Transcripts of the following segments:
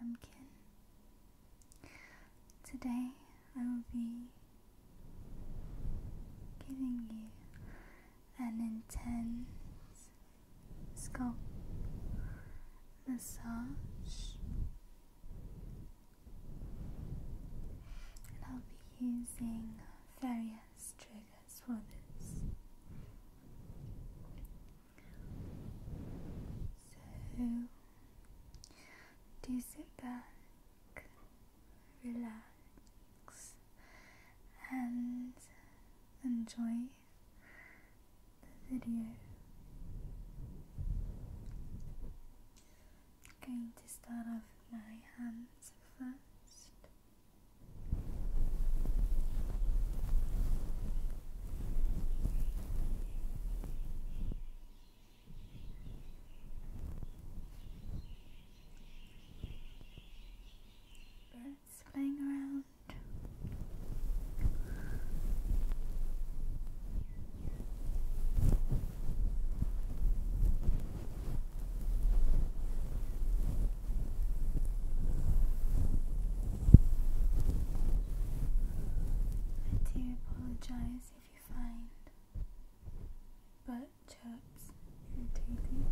pumpkin. Today I will be giving you an intense scalp massage, and I'll be using various triggers for this. So, do sit back, relax, and enjoy the video. going to start off with my hands first. I apologize if you find butt chops irritating.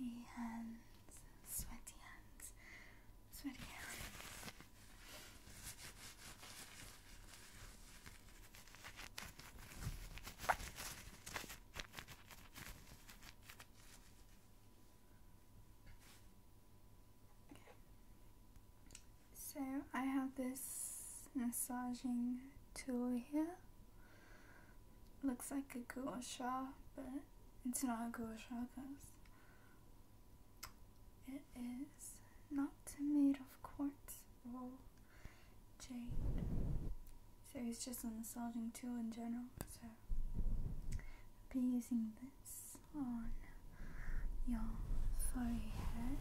Sweaty hands, sweaty hands, sweaty hands. So I have this massaging tool here. Looks like a gua sha, but it's not a gua sha because it is not made of quartz or jade. So it's just a massaging tool in general. So I'll be using this on your forehead.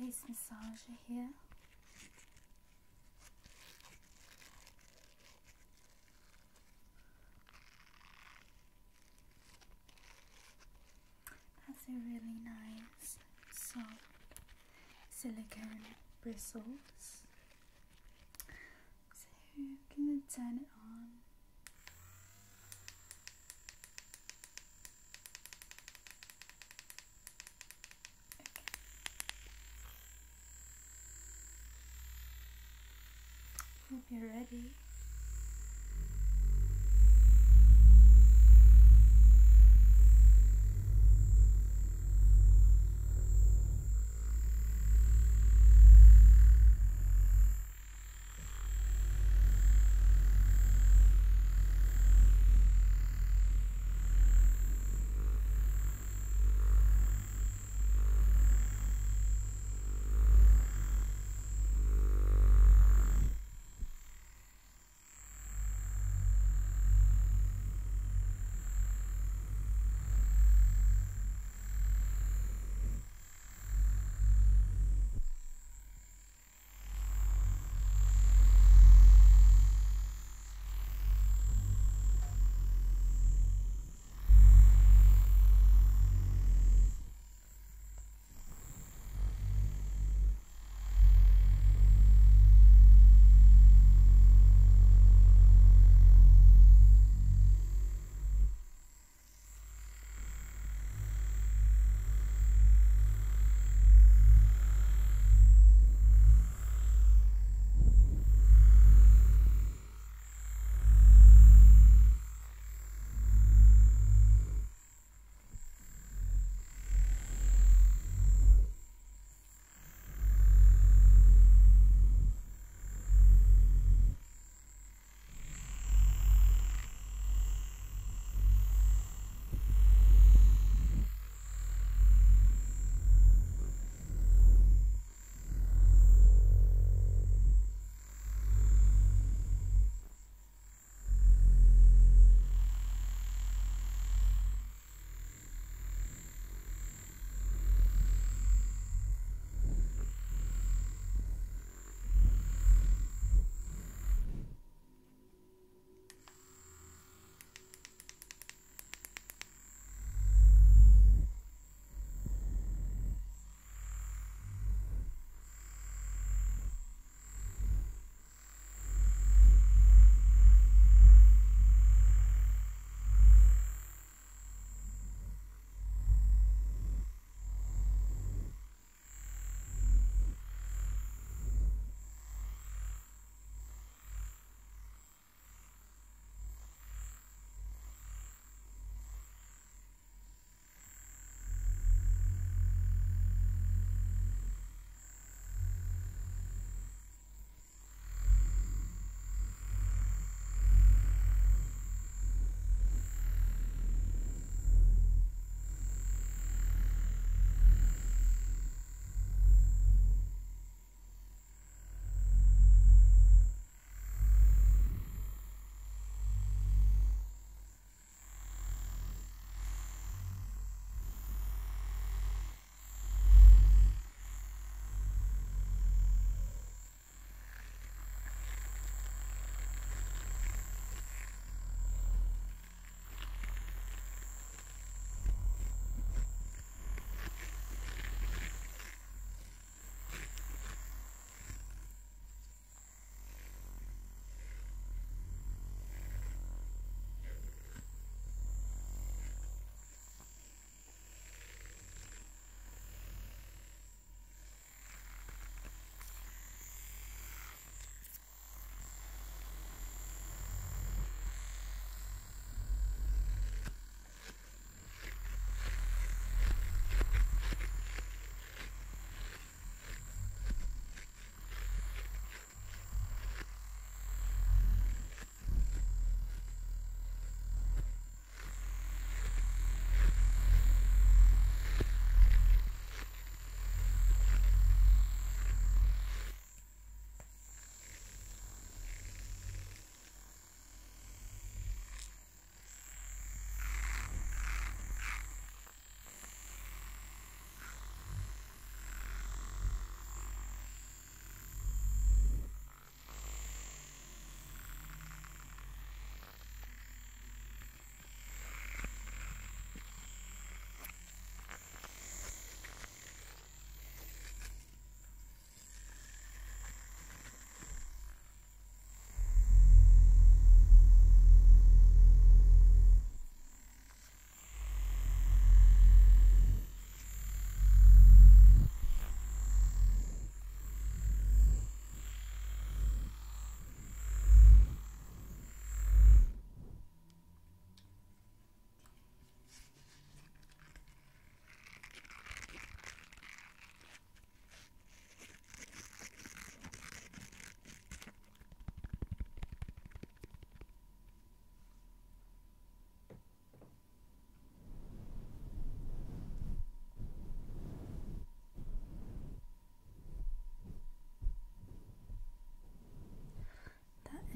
Face massager here. Has a really nice soft silicone bristles. So I'm gonna turn it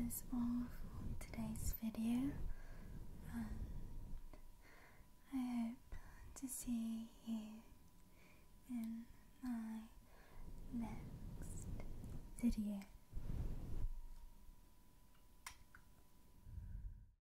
is all for today's video. And I hope to see you in my next video.